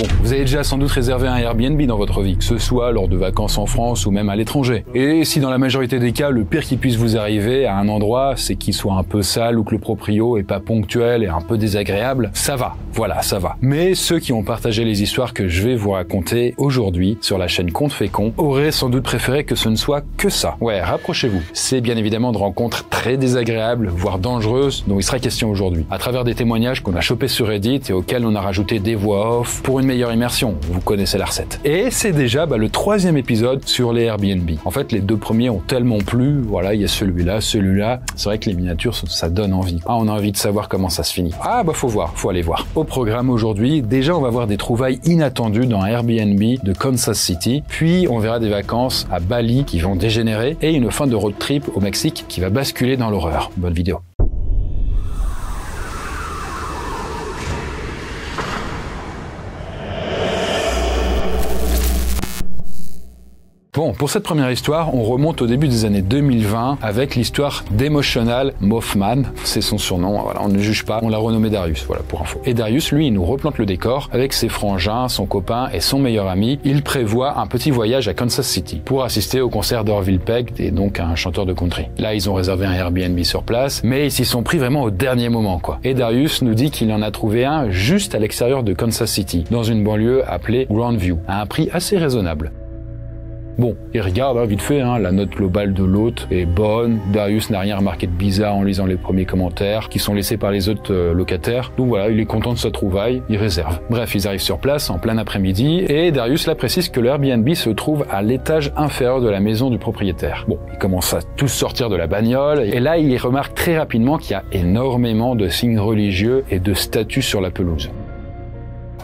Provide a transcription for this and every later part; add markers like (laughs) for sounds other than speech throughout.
Bon, vous avez déjà sans doute réservé un Airbnb dans votre vie, que ce soit lors de vacances en France ou même à l'étranger. Et si dans la majorité des cas, le pire qui puisse vous arriver à un endroit, c'est qu'il soit un peu sale ou que le proprio est pas ponctuel et un peu désagréable, ça va. Voilà, ça va. Mais ceux qui ont partagé les histoires que je vais vous raconter aujourd'hui sur la chaîne Compte Fécond auraient sans doute préféré que ce ne soit que ça. Ouais, rapprochez-vous. C'est bien évidemment de rencontres très désagréables, voire dangereuses, dont il sera question aujourd'hui. À travers des témoignages qu'on a chopés sur Reddit et auxquels on a rajouté des voix off pour une immersion. Vous connaissez la recette. Et c'est déjà bah, le troisième épisode sur les Airbnb. En fait, les deux premiers ont tellement plu. Voilà, il y a celui-là, celui-là. C'est vrai que les miniatures, ça donne envie. Ah, on a envie de savoir comment ça se finit. Ah, bah faut voir, faut aller voir. Au programme aujourd'hui, déjà on va voir des trouvailles inattendues dans Airbnb de Kansas City, puis on verra des vacances à Bali qui vont dégénérer et une fin de road trip au Mexique qui va basculer dans l'horreur. Bonne vidéo. Bon, pour cette première histoire, on remonte au début des années 2020 avec l'histoire d'Emotional Mothman. C'est son surnom, voilà, on ne juge pas, on l'a renommé Darius, voilà, pour info. Et Darius, lui, il nous replante le décor avec ses frangins, son copain et son meilleur ami. Il prévoit un petit voyage à Kansas City pour assister au concert d'Orville Peck et donc un chanteur de country. Là, ils ont réservé un Airbnb sur place, mais ils s'y sont pris vraiment au dernier moment, quoi. Et Darius nous dit qu'il en a trouvé un juste à l'extérieur de Kansas City, dans une banlieue appelée Grandview, à un prix assez raisonnable. Bon, il regarde hein, vite fait, hein, la note globale de l'hôte est bonne. Darius n'a rien remarqué de bizarre en lisant les premiers commentaires qui sont laissés par les autres euh, locataires. Donc voilà, il est content de sa trouvaille, il réserve. Bref, ils arrivent sur place en plein après-midi et Darius là précise que le Airbnb se trouve à l'étage inférieur de la maison du propriétaire. Bon, ils commencent à tous sortir de la bagnole et là il remarque très rapidement qu'il y a énormément de signes religieux et de statues sur la pelouse.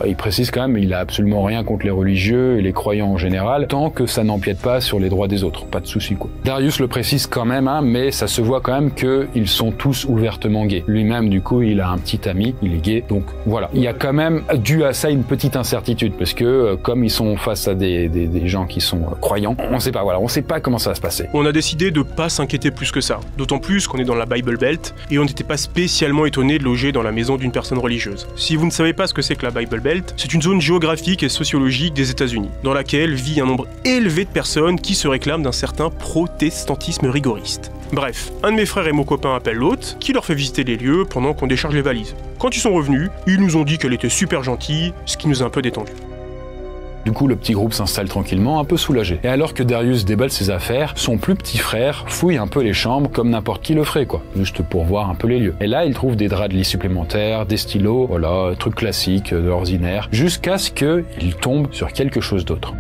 Il précise quand même, il a absolument rien contre les religieux et les croyants en général, tant que ça n'empiète pas sur les droits des autres. Pas de souci quoi. Darius le précise quand même, hein, mais ça se voit quand même qu'ils sont tous ouvertement gays. Lui-même, du coup, il a un petit ami, il est gay, donc voilà. Il y a quand même dû à ça une petite incertitude, parce que euh, comme ils sont face à des, gens qui sont euh, croyants, on sait pas, voilà, on sait pas comment ça va se passer. On a décidé de pas s'inquiéter plus que ça. D'autant plus qu'on est dans la Bible Belt et on n'était pas spécialement étonné de loger dans la maison d'une personne religieuse. Si vous ne savez pas ce que c'est que la Bible Belt, c'est une zone géographique et sociologique des États-Unis, dans laquelle vit un nombre élevé de personnes qui se réclament d'un certain protestantisme rigoriste. Bref, un de mes frères et mon copain appellent l'hôte, qui leur fait visiter les lieux pendant qu'on décharge les valises. Quand ils sont revenus, ils nous ont dit qu'elle était super gentille, ce qui nous a un peu détendu. Du coup, le petit groupe s'installe tranquillement, un peu soulagé. Et alors que Darius déballe ses affaires, son plus petit frère fouille un peu les chambres comme n'importe qui le ferait, quoi. Juste pour voir un peu les lieux. Et là, il trouve des draps de lit supplémentaires, des stylos, voilà, trucs classiques, de l'ordinaire, jusqu'à ce qu'il tombe sur quelque chose d'autre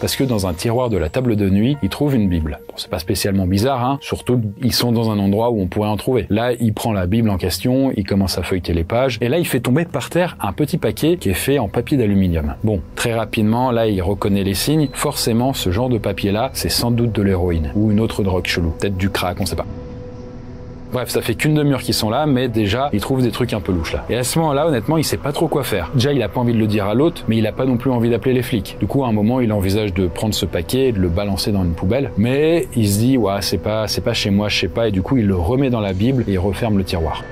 parce que dans un tiroir de la table de nuit, il trouve une Bible. Bon, c'est pas spécialement bizarre, hein. Surtout, ils sont dans un endroit où on pourrait en trouver. Là, il prend la Bible en question, il commence à feuilleter les pages, et là, il fait tomber par terre un petit paquet qui est fait en papier d'aluminium. Bon, très rapidement, là, il reconnaît les signes. Forcément, ce genre de papier-là, c'est sans doute de l'héroïne ou une autre drogue chelou, peut-être du crack, on sait pas. Bref, ça fait qu'une demi-heure qu'ils sont là, mais déjà, il trouve des trucs un peu louches là. Et à ce moment-là, honnêtement, il sait pas trop quoi faire. Déjà, il a pas envie de le dire à l'autre, mais il a pas non plus envie d'appeler les flics. Du coup, à un moment, il envisage de prendre ce paquet et de le balancer dans une poubelle. Mais il se dit, ouais, c'est pas, c'est pas chez moi, je sais pas, et du coup, il le remet dans la Bible et il referme le tiroir.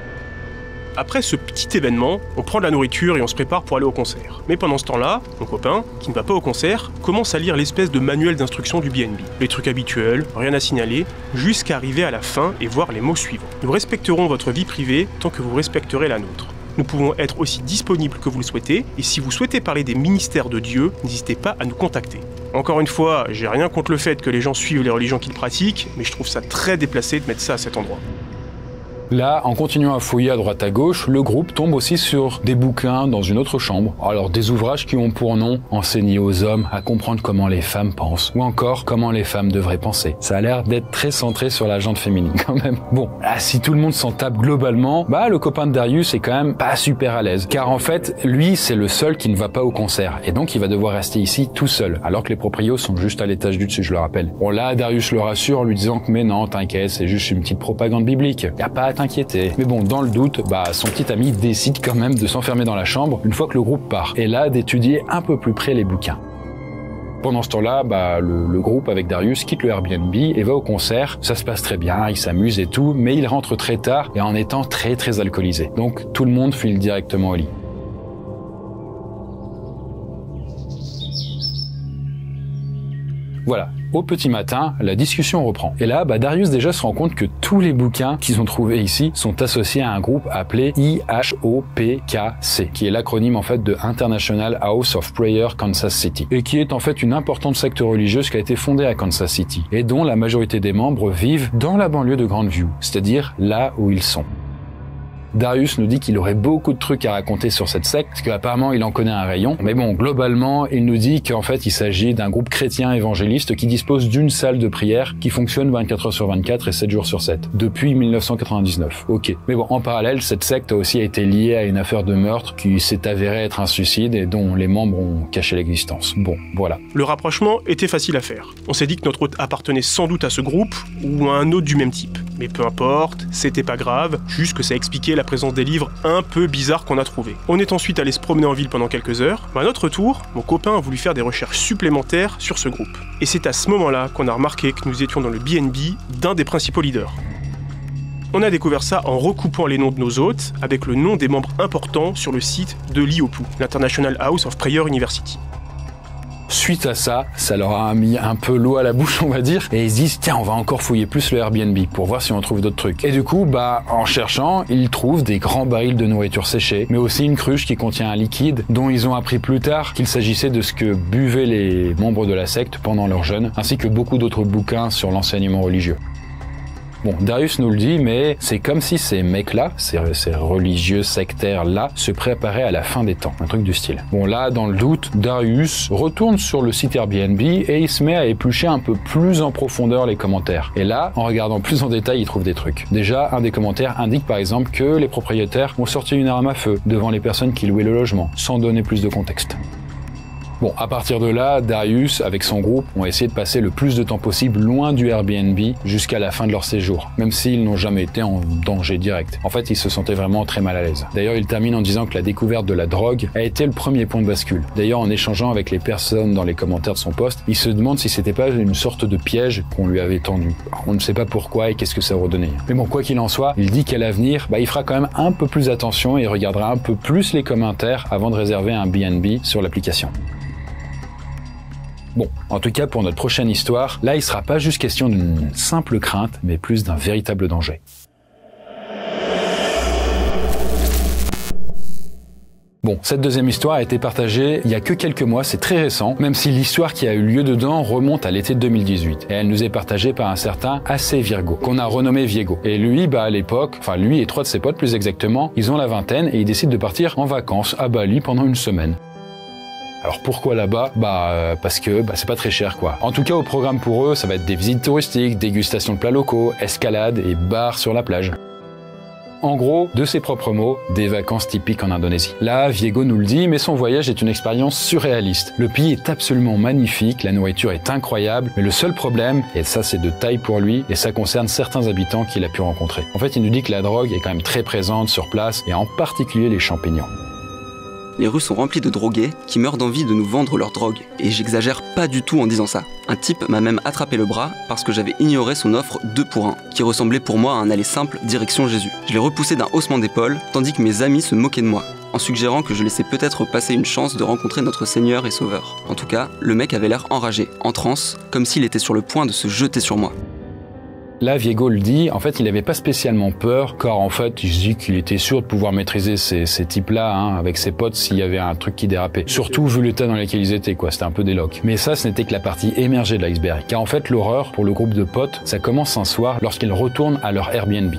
Après ce petit événement, on prend de la nourriture et on se prépare pour aller au concert. Mais pendant ce temps-là, mon copain, qui ne va pas au concert, commence à lire l'espèce de manuel d'instruction du BNB. Les trucs habituels, rien à signaler, jusqu'à arriver à la fin et voir les mots suivants. Nous respecterons votre vie privée tant que vous respecterez la nôtre. Nous pouvons être aussi disponibles que vous le souhaitez, et si vous souhaitez parler des ministères de Dieu, n'hésitez pas à nous contacter. Encore une fois, j'ai rien contre le fait que les gens suivent les religions qu'ils pratiquent, mais je trouve ça très déplacé de mettre ça à cet endroit. Là, en continuant à fouiller à droite à gauche, le groupe tombe aussi sur des bouquins dans une autre chambre. Alors des ouvrages qui ont pour nom enseigner aux hommes à comprendre comment les femmes pensent, ou encore comment les femmes devraient penser. Ça a l'air d'être très centré sur la jante féminine (laughs) quand même. Bon, là, si tout le monde s'en tape globalement, bah le copain de Darius est quand même pas super à l'aise, car en fait, lui, c'est le seul qui ne va pas au concert, et donc il va devoir rester ici tout seul, alors que les proprios sont juste à l'étage du dessus, je le rappelle. Bon là, Darius le rassure en lui disant que mais non, t'inquiète, c'est juste une petite propagande biblique. Y a pas t'inquiéter. Mais bon, dans le doute, bah son petit ami décide quand même de s'enfermer dans la chambre une fois que le groupe part, et là d'étudier un peu plus près les bouquins. Pendant ce temps-là, bah, le, le groupe avec Darius quitte le Airbnb et va au concert. Ça se passe très bien, il s'amuse et tout, mais il rentre très tard et en étant très très alcoolisé. Donc tout le monde file directement au lit. Voilà, au petit matin, la discussion reprend. Et là, bah, Darius déjà se rend compte que tous les bouquins qu'ils ont trouvés ici sont associés à un groupe appelé IHOPKC, qui est l'acronyme en fait de International House of Prayer Kansas City, et qui est en fait une importante secte religieuse qui a été fondée à Kansas City, et dont la majorité des membres vivent dans la banlieue de Grandview, c'est-à-dire là où ils sont. Darius nous dit qu'il aurait beaucoup de trucs à raconter sur cette secte, parce qu'apparemment il en connaît un rayon. Mais bon, globalement, il nous dit qu'en fait il s'agit d'un groupe chrétien évangéliste qui dispose d'une salle de prière qui fonctionne 24 heures sur 24 et 7 jours sur 7, depuis 1999. Ok. Mais bon, en parallèle, cette secte a aussi été liée à une affaire de meurtre qui s'est avérée être un suicide et dont les membres ont caché l'existence. Bon, voilà. Le rapprochement était facile à faire. On s'est dit que notre hôte appartenait sans doute à ce groupe ou à un autre du même type. Mais peu importe, c'était pas grave, juste que ça expliquait la présence des livres un peu bizarres qu'on a trouvés. On est ensuite allé se promener en ville pendant quelques heures. À notre tour, mon copain a voulu faire des recherches supplémentaires sur ce groupe. Et c'est à ce moment-là qu'on a remarqué que nous étions dans le BNB d'un des principaux leaders. On a découvert ça en recoupant les noms de nos hôtes avec le nom des membres importants sur le site de l'IOPU, l'International House of Prayer University. Suite à ça, ça leur a mis un peu l'eau à la bouche, (laughs) on va dire, et ils se disent tiens, on va encore fouiller plus le Airbnb pour voir si on trouve d'autres trucs. Et du coup, bah, en cherchant, ils trouvent des grands barils de nourriture séchée, mais aussi une cruche qui contient un liquide dont ils ont appris plus tard qu'il s'agissait de ce que buvaient les membres de la secte pendant leur jeûne, ainsi que beaucoup d'autres bouquins sur l'enseignement religieux. Bon, Darius nous le dit, mais c'est comme si ces mecs-là, ces, religieux sectaires-là, se préparaient à la fin des temps. Un truc du style. Bon, là, dans le doute, Darius retourne sur le site Airbnb et il se met à éplucher un peu plus en profondeur les commentaires. Et là, en regardant plus en détail, il trouve des trucs. Déjà, un des commentaires indique par exemple que les propriétaires ont sorti une arme à feu devant les personnes qui louaient le logement, sans donner plus de contexte. Bon, à partir de là, Darius, avec son groupe, ont essayé de passer le plus de temps possible loin du Airbnb jusqu'à la fin de leur séjour, même s'ils n'ont jamais été en danger direct. En fait, ils se sentaient vraiment très mal à l'aise. D'ailleurs, il termine en disant que la découverte de la drogue a été le premier point de bascule. D'ailleurs, en échangeant avec les personnes dans les commentaires de son poste, il se demande si c'était pas une sorte de piège qu'on lui avait tendu. On ne sait pas pourquoi et qu'est-ce que ça redonnait. Mais bon, quoi qu'il en soit, il dit qu'à l'avenir, bah, il fera quand même un peu plus attention et regardera un peu plus les commentaires avant de réserver un BNB sur l'application. Bon, en tout cas pour notre prochaine histoire, là il sera pas juste question d'une simple crainte, mais plus d'un véritable danger. Bon, cette deuxième histoire a été partagée il y a que quelques mois, c'est très récent, même si l'histoire qui a eu lieu dedans remonte à l'été 2018. Et elle nous est partagée par un certain AC Virgo, qu'on a renommé Viego. Et lui, bah à l'époque, enfin lui et trois de ses potes plus exactement, ils ont la vingtaine et ils décident de partir en vacances à Bali pendant une semaine. Alors pourquoi là-bas? Bah euh, parce que bah, c'est pas très cher quoi. En tout cas au programme pour eux, ça va être des visites touristiques, dégustation de plats locaux, escalade et bar sur la plage. En gros, de ses propres mots, des vacances typiques en Indonésie. Là, Viego nous le dit, mais son voyage est une expérience surréaliste. Le pays est absolument magnifique, la nourriture est incroyable, mais le seul problème, et ça c'est de taille pour lui, et ça concerne certains habitants qu'il a pu rencontrer. En fait, il nous dit que la drogue est quand même très présente sur place, et en particulier les champignons les rues sont remplies de drogués qui meurent d'envie de nous vendre leur drogue. Et j'exagère pas du tout en disant ça. Un type m'a même attrapé le bras parce que j'avais ignoré son offre 2 pour 1, qui ressemblait pour moi à un aller simple direction Jésus. Je l'ai repoussé d'un haussement d'épaule, tandis que mes amis se moquaient de moi en suggérant que je laissais peut-être passer une chance de rencontrer notre Seigneur et Sauveur. En tout cas, le mec avait l'air enragé, en transe, comme s'il était sur le point de se jeter sur moi. Là, Viego le dit, en fait, il n'avait pas spécialement peur, car en fait, il se dit qu'il était sûr de pouvoir maîtriser ces, ces types-là hein, avec ses potes s'il y avait un truc qui dérapait. Surtout vu l'état dans lequel ils étaient, quoi. C'était un peu des locs. Mais ça, ce n'était que la partie émergée de l'iceberg. Car en fait, l'horreur, pour le groupe de potes, ça commence un soir lorsqu'ils retournent à leur Airbnb.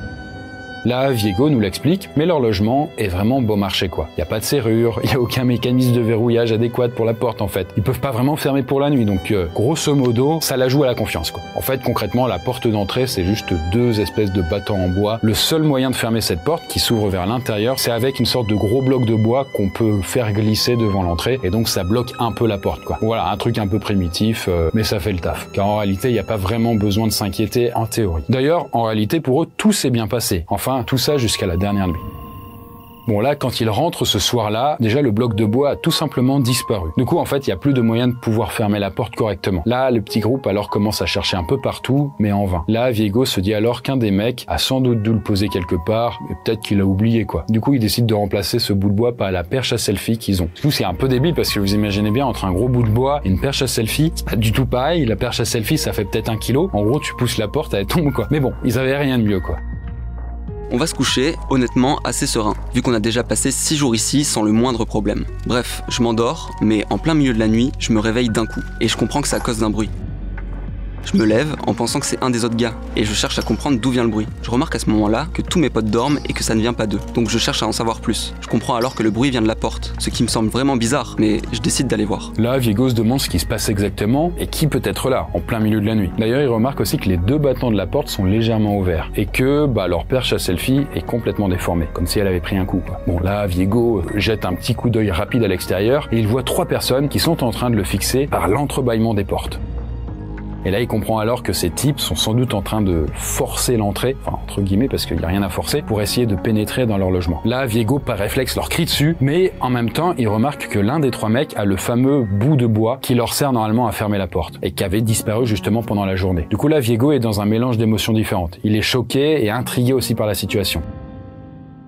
Là, Viego nous l'explique, mais leur logement est vraiment beau marché quoi. Il a pas de serrure, (laughs) il a aucun mécanisme de verrouillage adéquat pour la porte en fait. Ils peuvent pas vraiment fermer pour la nuit, donc euh, grosso modo, ça la joue à la confiance quoi. En fait, concrètement, la porte d'entrée c'est juste deux espèces de battants en bois. Le seul moyen de fermer cette porte qui s'ouvre vers l'intérieur, c'est avec une sorte de gros bloc de bois qu'on peut faire glisser devant l'entrée, et donc ça bloque un peu la porte quoi. Voilà, un truc un peu primitif, euh, mais ça fait le taf. Car en réalité, il n'y a pas vraiment besoin de s'inquiéter en théorie. D'ailleurs, en réalité, pour eux, tout s'est bien passé. Enfin, tout ça jusqu'à la dernière nuit. Bon là, quand il rentre ce soir-là, déjà le bloc de bois a tout simplement disparu. Du coup, en fait, il n'y a plus de moyen de pouvoir fermer la porte correctement. Là, le petit groupe alors commence à chercher un peu partout, mais en vain. Là, Viego se dit alors qu'un des mecs a sans doute dû le poser quelque part, et peut-être qu'il a oublié quoi. Du coup, il décide de remplacer ce bout de bois par la perche à selfie qu'ils ont. Du coup, c'est un peu débile parce que vous imaginez bien entre un gros bout de bois et une perche à selfie, c'est pas du tout pareil. La perche à selfie, ça fait peut-être un kilo. En gros, tu pousses la porte, elle tombe quoi. Mais bon, ils avaient rien de mieux quoi. On va se coucher, honnêtement, assez serein, vu qu'on a déjà passé 6 jours ici sans le moindre problème. Bref, je m'endors, mais en plein milieu de la nuit, je me réveille d'un coup, et je comprends que à cause d'un bruit. Je me lève en pensant que c'est un des autres gars et je cherche à comprendre d'où vient le bruit. Je remarque à ce moment-là que tous mes potes dorment et que ça ne vient pas d'eux. Donc je cherche à en savoir plus. Je comprends alors que le bruit vient de la porte, ce qui me semble vraiment bizarre, mais je décide d'aller voir. Là, Viego se demande ce qui se passe exactement et qui peut être là, en plein milieu de la nuit. D'ailleurs, il remarque aussi que les deux battants de la porte sont légèrement ouverts et que bah, leur perche à selfie est complètement déformée, comme si elle avait pris un coup. Bon là, Viego jette un petit coup d'œil rapide à l'extérieur et il voit trois personnes qui sont en train de le fixer par l'entrebâillement des portes. Et là, il comprend alors que ces types sont sans doute en train de forcer l'entrée, enfin entre guillemets parce qu'il n'y a rien à forcer, pour essayer de pénétrer dans leur logement. Là, Viego par réflexe leur crie dessus, mais en même temps, il remarque que l'un des trois mecs a le fameux bout de bois qui leur sert normalement à fermer la porte et qui avait disparu justement pendant la journée. Du coup là, Viego est dans un mélange d'émotions différentes. Il est choqué et intrigué aussi par la situation.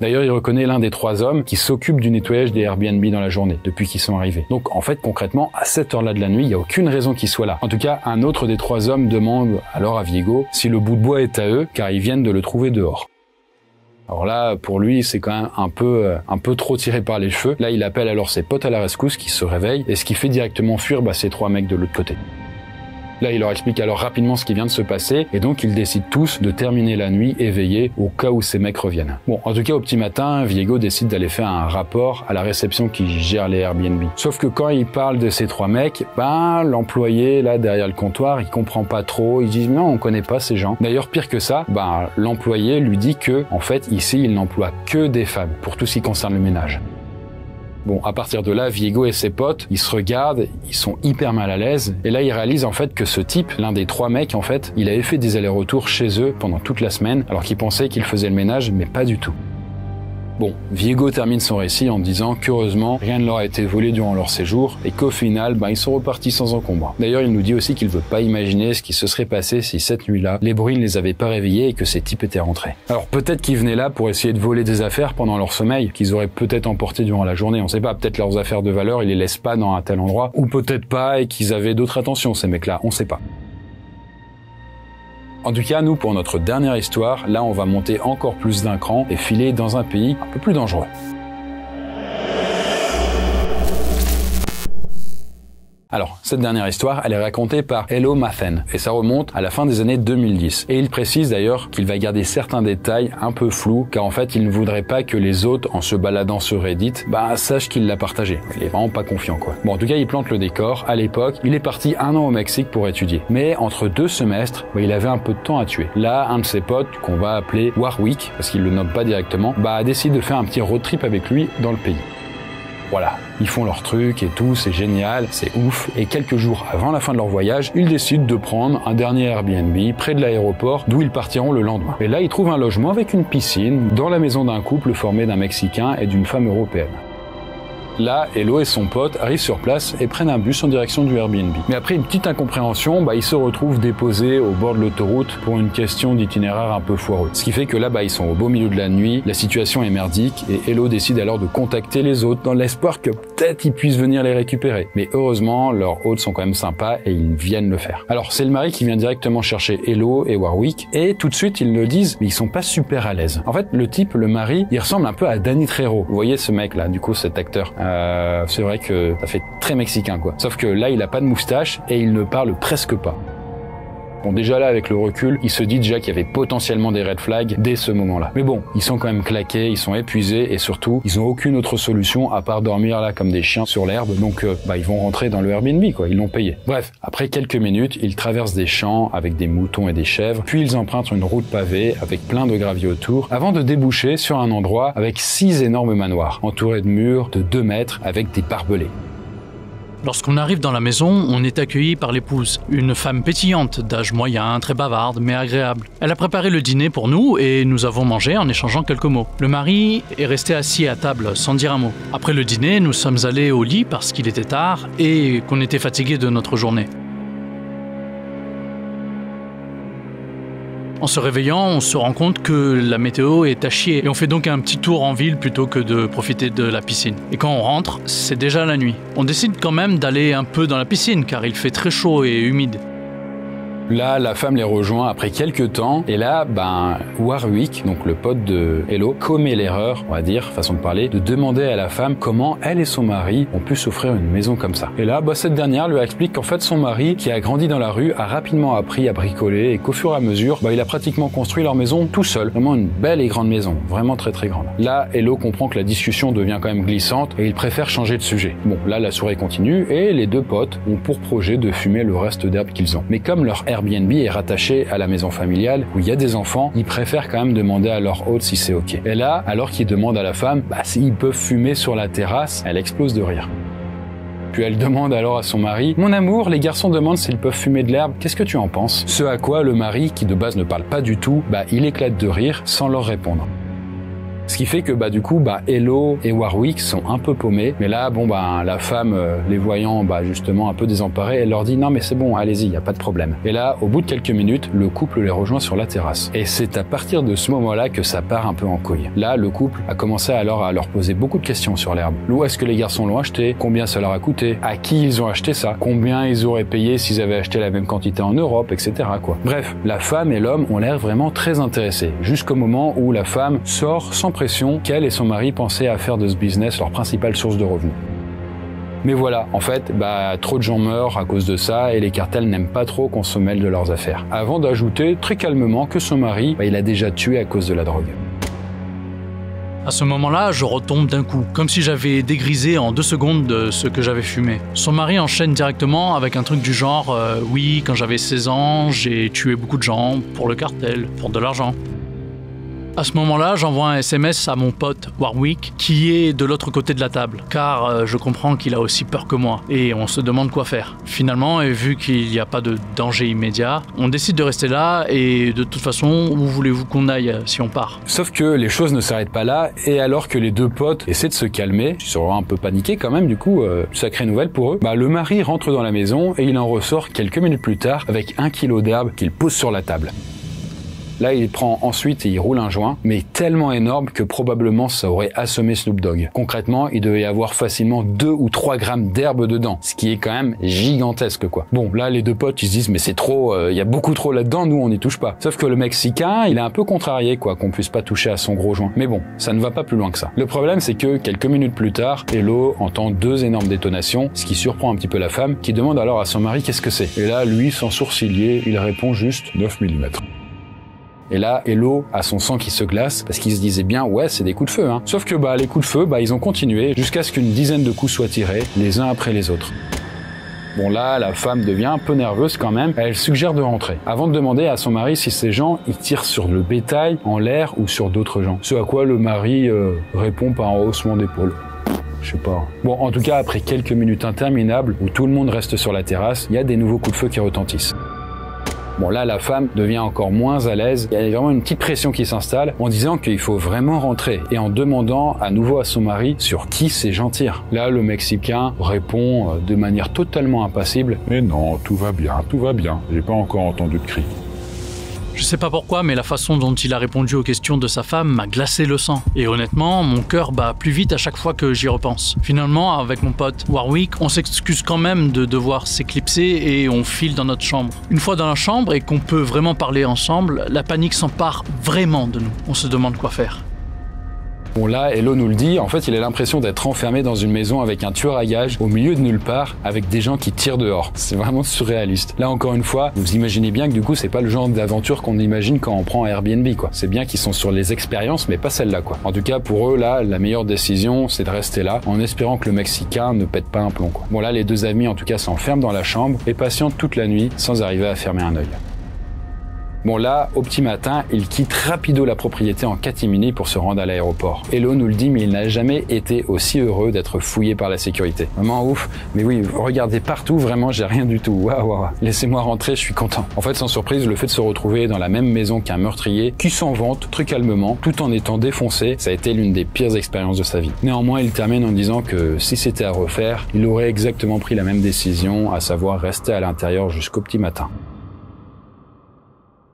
D'ailleurs, il reconnaît l'un des trois hommes qui s'occupe du nettoyage des Airbnb dans la journée, depuis qu'ils sont arrivés. Donc en fait, concrètement, à cette heure-là de la nuit, il n'y a aucune raison qu'ils soient là. En tout cas, un autre des trois hommes demande alors à Viego si le bout de bois est à eux, car ils viennent de le trouver dehors. Alors là, pour lui, c'est quand même un peu, euh, un peu trop tiré par les cheveux. Là, il appelle alors ses potes à la rescousse qui se réveillent, et ce qui fait directement fuir bah, ces trois mecs de l'autre côté. Là, il leur explique alors rapidement ce qui vient de se passer et donc ils décident tous de terminer la nuit éveillés au cas où ces mecs reviennent. Bon, en tout cas, au petit matin, Viego décide d'aller faire un rapport à la réception qui gère les Airbnb. Sauf que quand il parle de ces trois mecs, ben, l'employé, là, derrière le comptoir, il comprend pas trop. Il dit, non, on connaît pas ces gens. D'ailleurs, pire que ça, ben, l'employé lui dit que, en fait, ici, il n'emploie que des femmes pour tout ce qui concerne le ménage. Bon, à partir de là, Viego et ses potes, ils se regardent, ils sont hyper mal à l'aise, et là ils réalisent en fait que ce type, l'un des trois mecs en fait, il avait fait des allers-retours chez eux pendant toute la semaine, alors qu'ils pensaient qu'il faisait le ménage, mais pas du tout. Bon, Viego termine son récit en disant qu'heureusement, rien ne leur a été volé durant leur séjour et qu'au final, ben, ils sont repartis sans encombre. D'ailleurs, il nous dit aussi qu'il veut pas imaginer ce qui se serait passé si cette nuit-là, les bruits ne les avaient pas réveillés et que ces types étaient rentrés. Alors peut-être qu'ils venaient là pour essayer de voler des affaires pendant leur sommeil, qu'ils auraient peut-être emporté durant la journée, on sait pas, peut-être leurs affaires de valeur, ils les laissent pas dans un tel endroit, ou peut-être pas et qu'ils avaient d'autres attentions, ces mecs-là, on sait pas. En tout cas, nous, pour notre dernière histoire, là, on va monter encore plus d'un cran et filer dans un pays un peu plus dangereux. Alors, cette dernière histoire, elle est racontée par Hello Mathen, et ça remonte à la fin des années 2010. Et il précise d'ailleurs qu'il va garder certains détails un peu flous, car en fait, il ne voudrait pas que les autres, en se baladant sur Reddit, bah, sachent qu'il l'a partagé. Il est vraiment pas confiant, quoi. Bon, en tout cas, il plante le décor. À l'époque, il est parti un an au Mexique pour étudier. Mais entre deux semestres, bah, il avait un peu de temps à tuer. Là, un de ses potes, qu'on va appeler Warwick, parce qu'il le nomme pas directement, bah, décide de faire un petit road trip avec lui dans le pays. Voilà, ils font leur truc et tout, c'est génial, c'est ouf. Et quelques jours avant la fin de leur voyage, ils décident de prendre un dernier Airbnb près de l'aéroport d'où ils partiront le lendemain. Et là, ils trouvent un logement avec une piscine dans la maison d'un couple formé d'un Mexicain et d'une femme européenne. Là, Hello et son pote arrivent sur place et prennent un bus en direction du Airbnb. Mais après une petite incompréhension, bah, ils se retrouvent déposés au bord de l'autoroute pour une question d'itinéraire un peu foireux. Ce qui fait que là, bah, ils sont au beau milieu de la nuit, la situation est merdique et Hello décide alors de contacter les autres dans l'espoir que peut-être ils puissent venir les récupérer. Mais heureusement, leurs hôtes sont quand même sympas et ils viennent le faire. Alors c'est le mari qui vient directement chercher Hello et Warwick et tout de suite ils le disent, mais ils sont pas super à l'aise. En fait, le type, le mari, il ressemble un peu à Danny Trejo. Vous voyez ce mec là, du coup cet acteur. Euh, c'est vrai que ça fait très mexicain quoi. Sauf que là, il a pas de moustache et il ne parle presque pas. Bon, déjà là, avec le recul, il se dit déjà qu'il y avait potentiellement des red flags dès ce moment-là. Mais bon, ils sont quand même claqués, ils sont épuisés et surtout, ils ont aucune autre solution à part dormir là comme des chiens sur l'herbe. Donc, euh, bah, ils vont rentrer dans le Airbnb, quoi. Ils l'ont payé. Bref, après quelques minutes, ils traversent des champs avec des moutons et des chèvres, puis ils empruntent une route pavée avec plein de gravier autour, avant de déboucher sur un endroit avec six énormes manoirs, entourés de murs de 2 mètres avec des barbelés. Lorsqu'on arrive dans la maison, on est accueilli par l'épouse, une femme pétillante, d'âge moyen, très bavarde, mais agréable. Elle a préparé le dîner pour nous et nous avons mangé en échangeant quelques mots. Le mari est resté assis à table sans dire un mot. Après le dîner, nous sommes allés au lit parce qu'il était tard et qu'on était fatigué de notre journée. En se réveillant, on se rend compte que la météo est à chier et on fait donc un petit tour en ville plutôt que de profiter de la piscine. Et quand on rentre, c'est déjà la nuit. On décide quand même d'aller un peu dans la piscine car il fait très chaud et humide. Là, la femme les rejoint après quelques temps. Et là, ben, Warwick, donc le pote de Hello, commet l'erreur, on va dire, façon de parler, de demander à la femme comment elle et son mari ont pu s'offrir une maison comme ça. Et là, bah, cette dernière lui explique qu'en fait, son mari, qui a grandi dans la rue, a rapidement appris à bricoler et qu'au fur et à mesure, bah, il a pratiquement construit leur maison tout seul. Vraiment une belle et grande maison. Vraiment très très grande. Là, Hello comprend que la discussion devient quand même glissante et il préfère changer de sujet. Bon, là, la soirée continue et les deux potes ont pour projet de fumer le reste d'herbe qu'ils ont. Mais comme leur Airbnb est rattaché à la maison familiale où il y a des enfants, ils préfèrent quand même demander à leur hôte si c'est ok. Et là, alors qu'ils demandent à la femme bah, s'ils peuvent fumer sur la terrasse, elle explose de rire. Puis elle demande alors à son mari Mon amour, les garçons demandent s'ils peuvent fumer de l'herbe, qu'est-ce que tu en penses? Ce à quoi le mari, qui de base ne parle pas du tout, bah il éclate de rire sans leur répondre. Ce qui fait que bah du coup bah Hello et Warwick sont un peu paumés. Mais là bon bah la femme euh, les voyant bah justement un peu désemparés, elle leur dit non mais c'est bon allez-y y a pas de problème. Et là au bout de quelques minutes le couple les rejoint sur la terrasse. Et c'est à partir de ce moment-là que ça part un peu en couille. Là le couple a commencé alors à leur poser beaucoup de questions sur l'herbe. Où est-ce que les garçons l'ont acheté? Combien ça leur a coûté? À qui ils ont acheté ça? Combien ils auraient payé s'ils avaient acheté la même quantité en Europe, etc. Quoi. Bref, la femme et l'homme ont l'air vraiment très intéressés jusqu'au moment où la femme sort sans qu'elle et son mari pensaient à faire de ce business leur principale source de revenus. Mais voilà, en fait, bah, trop de gens meurent à cause de ça et les cartels n'aiment pas trop qu'on se mêle de leurs affaires. Avant d'ajouter très calmement que son mari, bah, il a déjà tué à cause de la drogue. À ce moment-là, je retombe d'un coup, comme si j'avais dégrisé en deux secondes de ce que j'avais fumé. Son mari enchaîne directement avec un truc du genre euh, Oui, quand j'avais 16 ans, j'ai tué beaucoup de gens pour le cartel, pour de l'argent. À ce moment-là, j'envoie un SMS à mon pote Warwick qui est de l'autre côté de la table, car euh, je comprends qu'il a aussi peur que moi, et on se demande quoi faire. Finalement, vu qu'il n'y a pas de danger immédiat, on décide de rester là, et de toute façon, où voulez-vous qu'on aille euh, si on part? Sauf que les choses ne s'arrêtent pas là, et alors que les deux potes essaient de se calmer, ils sont un peu paniqués quand même, du coup, euh, sacrée nouvelle pour eux, bah, le mari rentre dans la maison et il en ressort quelques minutes plus tard avec un kilo d'herbe qu'il pose sur la table. Là, il prend ensuite et il roule un joint, mais tellement énorme que probablement ça aurait assommé Snoop Dogg. Concrètement, il devait y avoir facilement 2 ou 3 grammes d'herbe dedans, ce qui est quand même gigantesque quoi. Bon, là, les deux potes, ils se disent, mais c'est trop, euh, il y a beaucoup trop là-dedans, nous on n'y touche pas. Sauf que le Mexicain, il est un peu contrarié quoi, qu'on puisse pas toucher à son gros joint. Mais bon, ça ne va pas plus loin que ça. Le problème, c'est que quelques minutes plus tard, Hello entend deux énormes détonations, ce qui surprend un petit peu la femme, qui demande alors à son mari qu'est-ce que c'est? Et là, lui, sans sourciller, il répond juste 9 mm. Et là, Hello a son sang qui se glace parce qu'il se disait bien, ouais, c'est des coups de feu. Hein. Sauf que bah, les coups de feu, bah, ils ont continué jusqu'à ce qu'une dizaine de coups soient tirés, les uns après les autres. Bon là, la femme devient un peu nerveuse quand même. Elle suggère de rentrer, avant de demander à son mari si ces gens ils tirent sur le bétail, en l'air ou sur d'autres gens. Ce à quoi le mari euh, répond par un haussement d'épaule. Je sais pas. Bon, en tout cas, après quelques minutes interminables où tout le monde reste sur la terrasse, il y a des nouveaux coups de feu qui retentissent. Bon là, la femme devient encore moins à l'aise. Il y a vraiment une petite pression qui s'installe en disant qu'il faut vraiment rentrer et en demandant à nouveau à son mari sur qui ces gens tirent. Là, le Mexicain répond euh, de manière totalement impassible. Mais non, tout va bien, tout va bien. J'ai pas encore entendu de cri. Je sais pas pourquoi, mais la façon dont il a répondu aux questions de sa femme m'a glacé le sang. Et honnêtement, mon cœur bat plus vite à chaque fois que j'y repense. Finalement, avec mon pote Warwick, on s'excuse quand même de devoir s'éclipser et on file dans notre chambre. Une fois dans la chambre et qu'on peut vraiment parler ensemble, la panique s'empare vraiment de nous. On se demande quoi faire. Bon là, Hello nous le dit, en fait il a l'impression d'être enfermé dans une maison avec un tueur à gages au milieu de nulle part, avec des gens qui tirent dehors. C'est vraiment surréaliste. Là encore une fois, vous imaginez bien que du coup c'est pas le genre d'aventure qu'on imagine quand on prend Airbnb quoi. C'est bien qu'ils sont sur les expériences mais pas celle-là quoi. En tout cas pour eux là, la meilleure décision c'est de rester là en espérant que le Mexicain ne pète pas un plomb quoi. Bon là les deux amis en tout cas s'enferment dans la chambre et patientent toute la nuit sans arriver à fermer un œil. Bon là, au petit matin, il quitte rapido la propriété en catimini pour se rendre à l'aéroport. Hello nous le dit, mais il n'a jamais été aussi heureux d'être fouillé par la sécurité. Vraiment ouf. Mais oui, regardez partout, vraiment, j'ai rien du tout. Waouh, waouh. Laissez-moi rentrer, je suis content. En fait, sans surprise, le fait de se retrouver dans la même maison qu'un meurtrier, qui s'en vante très calmement, tout en étant défoncé, ça a été l'une des pires expériences de sa vie. Néanmoins, il termine en disant que si c'était à refaire, il aurait exactement pris la même décision, à savoir rester à l'intérieur jusqu'au petit matin.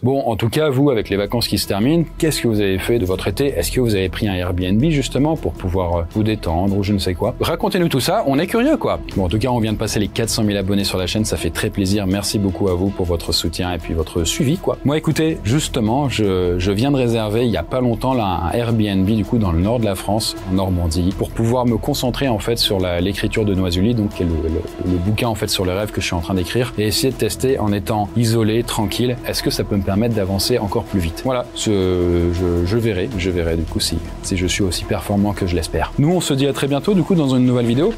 Bon, en tout cas, vous, avec les vacances qui se terminent, qu'est-ce que vous avez fait de votre été? Est-ce que vous avez pris un Airbnb justement pour pouvoir euh, vous détendre ou je ne sais quoi? Racontez-nous tout ça, on est curieux quoi. Bon, en tout cas, on vient de passer les 400 000 abonnés sur la chaîne, ça fait très plaisir. Merci beaucoup à vous pour votre soutien et puis votre suivi quoi. Moi, écoutez, justement, je, je viens de réserver il y a pas longtemps là un Airbnb du coup dans le nord de la France, en Normandie, pour pouvoir me concentrer en fait sur l'écriture de Noisuli, donc le- le bouquin en fait sur le rêve que je suis en train d'écrire, et essayer de tester en étant isolé, tranquille. Est-ce que ça peut me permettre d'avancer encore plus vite Voilà, je verrai, je verrai du coup si, si je suis aussi performant que je l'espère. Nous, on se dit à très bientôt du coup dans une nouvelle vidéo.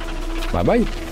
Bye bye